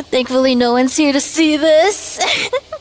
Thankfully, no one's here to see this.